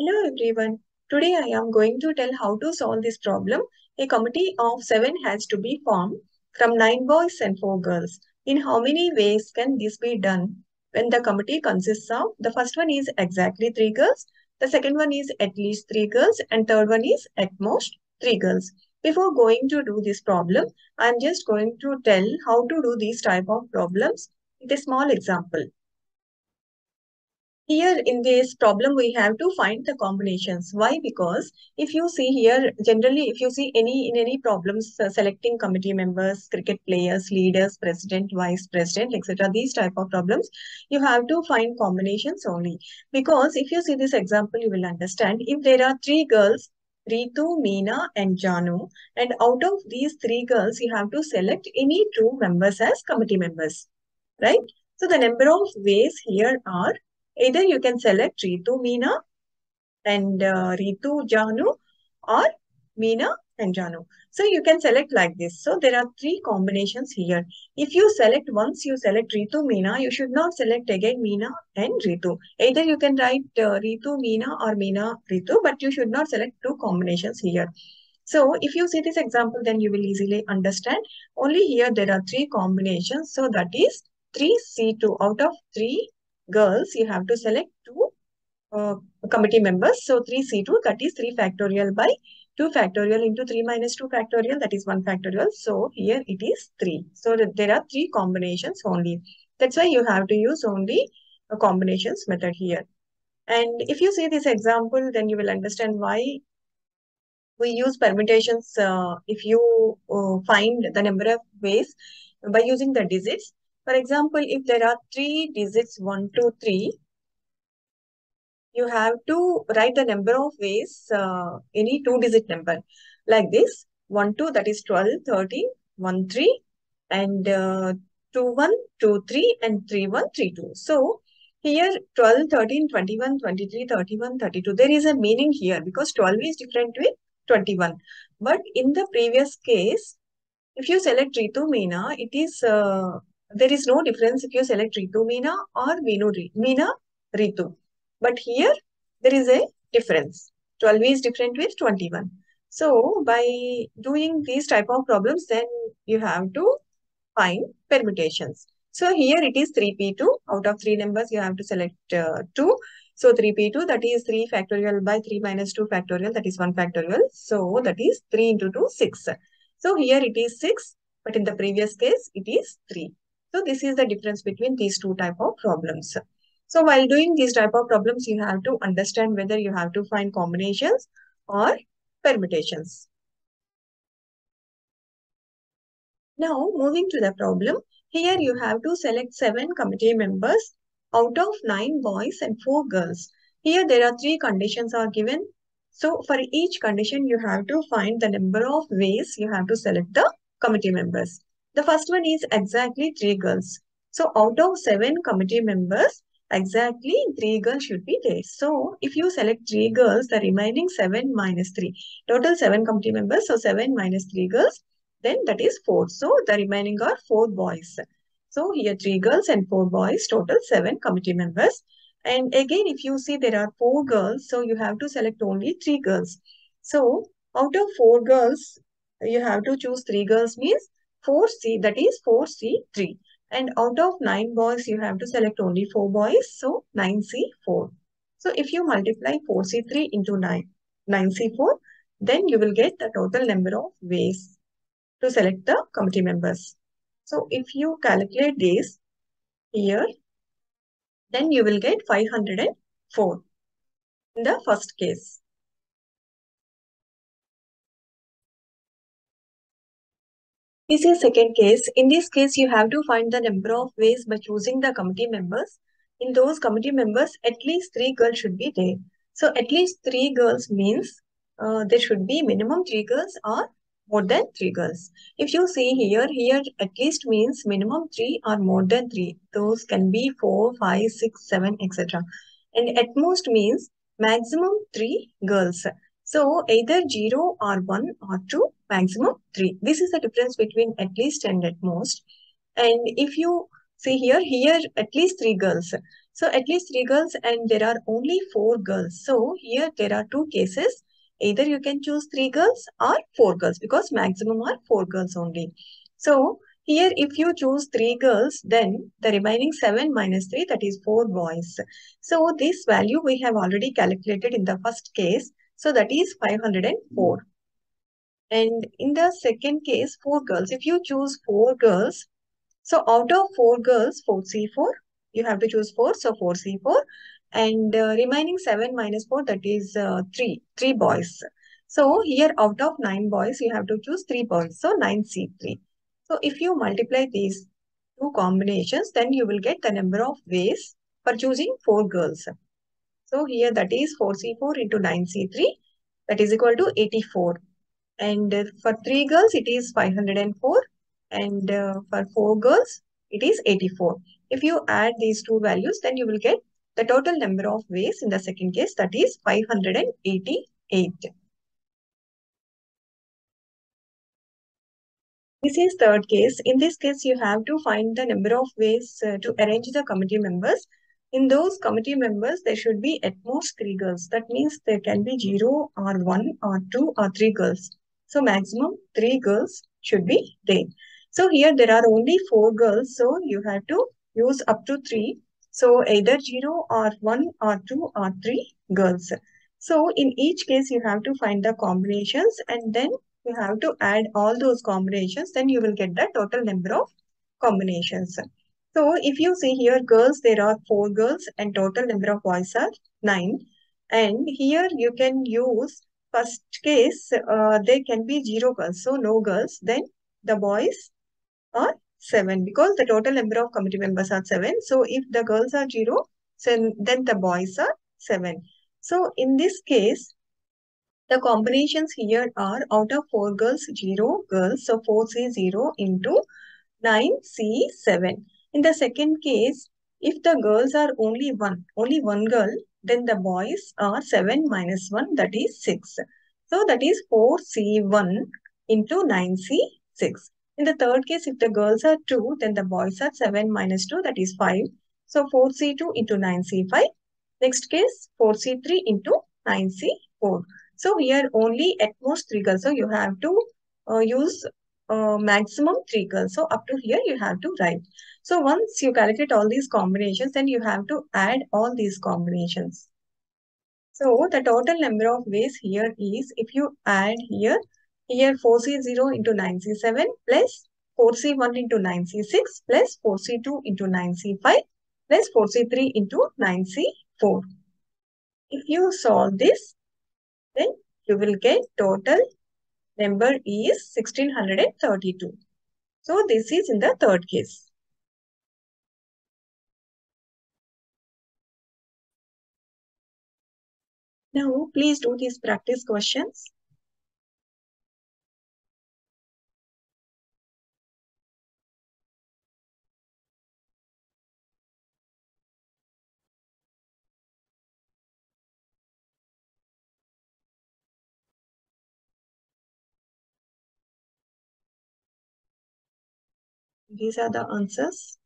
Hello everyone. Today I am going to tell how to solve this problem. A committee of seven has to be formed from nine boys and four girls. In how many ways can this be done? When the committee consists of, the first one is exactly three girls, the second one is at least three girls, and third one is at most three girls. Before going to do this problem, I am just going to tell how to do these type of problems with a small example. Here in this problem, we have to find the combinations. Why? Because if you see here, generally, if you see any in any problems, uh, selecting committee members, cricket players, leaders, president, vice president, etc., these type of problems, you have to find combinations only. Because if you see this example, you will understand if there are three girls, Ritu, Meena, and Janu, and out of these three girls, you have to select any two members as committee members, right? So the number of ways here are Either you can select Ritu Meena and uh, Ritu Janu or Meena and Janu. So you can select like this. So there are three combinations here. If you select once you select Ritu Meena, you should not select again Meena and Ritu. Either you can write uh, Ritu Meena or Meena Ritu, but you should not select two combinations here. So if you see this example, then you will easily understand. Only here there are three combinations. So that is 3C2 out of 3 girls, you have to select two uh, committee members. So 3C2, that is 3 factorial by 2 factorial into 3 minus 2 factorial, that is 1 factorial. So here it is 3. So there are 3 combinations only. That's why you have to use only a combinations method here. And if you see this example, then you will understand why we use permutations uh, if you uh, find the number of ways by using the digits. For example, if there are three digits, 1, 2, 3, you have to write the number of ways, uh, any two-digit number. Like this, 1, 2, that is 12, 13, 1, 3, and uh, 2, 1, 2, 3, and 3, 1, 3, 2. So, here 12, 13, 21, 23, 31, 32. There is a meaning here because 12 is different with 21. But in the previous case, if you select Ritu Meena, it is uh, there is no difference if you select Ritu Meena or Meenu Meena Ritu. But here there is a difference. 12 is different with 21. So by doing these type of problems, then you have to find permutations. So here it is 3p2. Out of three numbers, you have to select uh, 2. So 3p2, that is 3 factorial by 3 minus 2 factorial, that is 1 factorial. So that is 3 into 2, 6. So here it is 6, but in the previous case, it is 3. So this is the difference between these two type of problems. So while doing these type of problems, you have to understand whether you have to find combinations or permutations. Now moving to the problem, here you have to select seven committee members out of nine boys and four girls. Here there are three conditions are given. So for each condition, you have to find the number of ways you have to select the committee members. The first one is exactly three girls. So out of seven committee members, exactly three girls should be there. So if you select three girls, the remaining seven minus three, total seven committee members. So seven minus three girls, then that is four. So the remaining are four boys. So here three girls and four boys, total seven committee members. And again, if you see there are four girls, so you have to select only three girls. So out of four girls, you have to choose three girls means 4C, that is 4C3. And out of 9 boys, you have to select only 4 boys, so 9C4. So if you multiply 4C3 into 9, 9C4, then you will get the total number of ways to select the committee members. So if you calculate this here, then you will get 504 in the first case. This is second case. In this case, you have to find the number of ways by choosing the committee members. In those committee members, at least three girls should be there. So at least three girls means uh, there should be minimum three girls or more than three girls. If you see here, here at least means minimum three or more than three. Those can be four, five, six, seven, etc. And at most means maximum three girls. So either 0 or 1 or 2, maximum 3. This is the difference between at least and at most. And if you see here, here at least 3 girls. So at least three girls and there are only four girls. So here there are two cases. Either you can choose three girls or four girls because maximum are four girls only. So here if you choose three girls, then the remaining seven minus three, that is four boys. So this value we have already calculated in the first case. So that is 504. And in the second case, four girls. If you choose four girls, so out of four girls, 4C4, you have to choose 4, so 4C4. And uh, remaining 7 minus 4, that is uh, 3, 3 boys. So here out of 9 boys, you have to choose 3 boys, so 9C3. So if you multiply these two combinations, then you will get the number of ways for choosing 4 girls. So here that is 4C4 into 9C3, that is equal to 84. And uh, for 3 girls, it is 504 and uh, for 4 girls, it is 84. If you add these two values, then you will get the total number of ways in the second case, that is 588. This is third case. In this case, you have to find the number of ways uh, to arrange the committee members. In those committee members, there should be at most three girls. That means there can be zero or one or two or three girls. So maximum three girls should be there. So here there are only four girls. So you have to use up to three. So either zero or one or two or three girls. So in each case, you have to find the combinations and then you have to add all those combinations. Then you will get the total number of combinations. So if you see here girls, there are four girls and total number of boys are nine. And here you can use first case, uh, there can be zero girls. So no girls. Then the boys are 7 because the total number of committee members are 7. So if the girls are 0, then, the boys are 7. So in this case, the combinations here are out of 4 girls, 0 girls. So 4C0 into 9C7. In the second case, if the girls are only 1, only one girl, then the boys are 7 minus 1, that is 6. So that is 4C1 into 9C6. In the third case, if the girls are 2, then the boys are 7 minus 2, that is 5. So 4C2 into 9C5. Next case, 4C3 into 9C4. So here only at most 3 girls. So you have to uh, use uh, maximum 3 girls. So up to here you have to write. So once you calculate all these combinations, then you have to add all these combinations. So the total number of ways here is, if you add here, here 4C0 into 9C7 plus 4C1 into 9C6 plus 4C2 into 9C5 plus 4C3 into 9C4. If you solve this, then you will get total number is 1632. So this is in the third case. Now please do these practice questions. These are the answers.